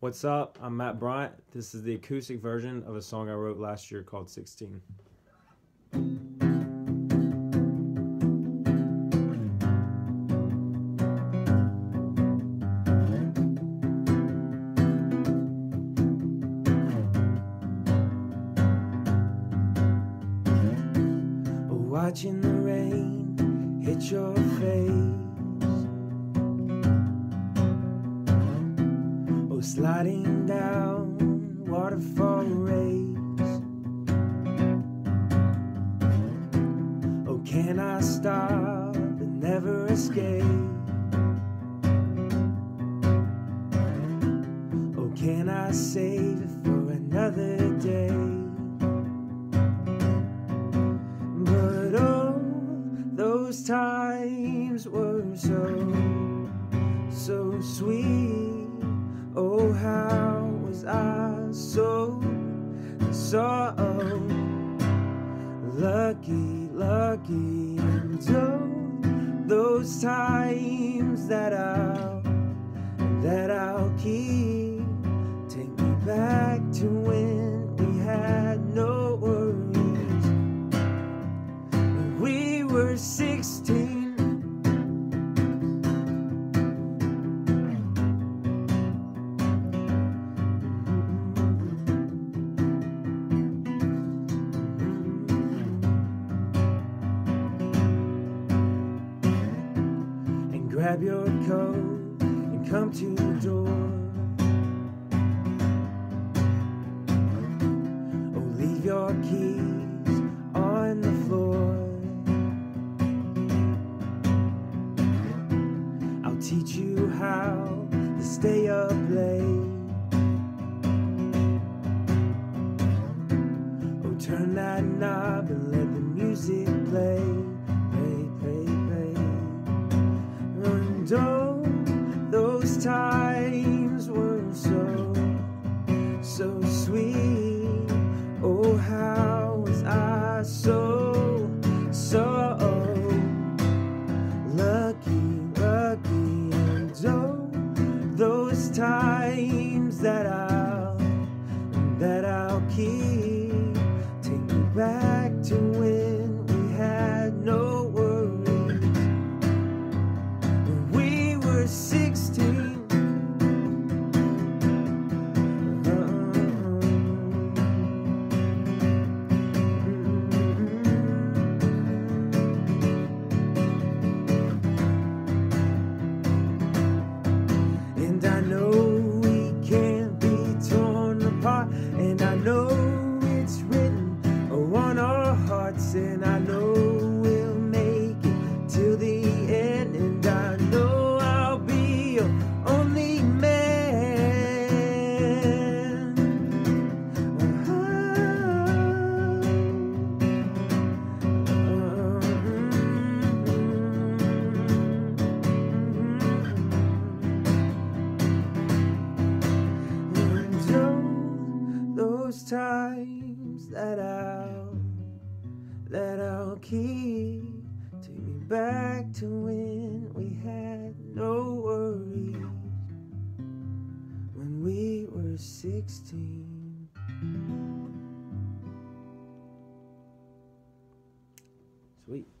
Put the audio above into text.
What's up? I'm Matt Bryant. This is the acoustic version of a song I wrote last year called 16. Watching the rain hit your face Oh, sliding down waterfall rays. Oh, can I stop and never escape? Oh, can I save it for another day? But oh, those times were so, so sweet. How was I so, so lucky, lucky? And those times that I'll, that I'll keep, take me back to when we had no worries. We were 16. Grab your coat and come to the door. Oh, leave your keys on the floor. I'll teach you how to stay up late. Oh, turn that knob and let the music play. Play, Oh, those times were so, so sweet. 16. those times that I'll that I'll keep. Take me back to when we had no worries, when we were 16. Sweet.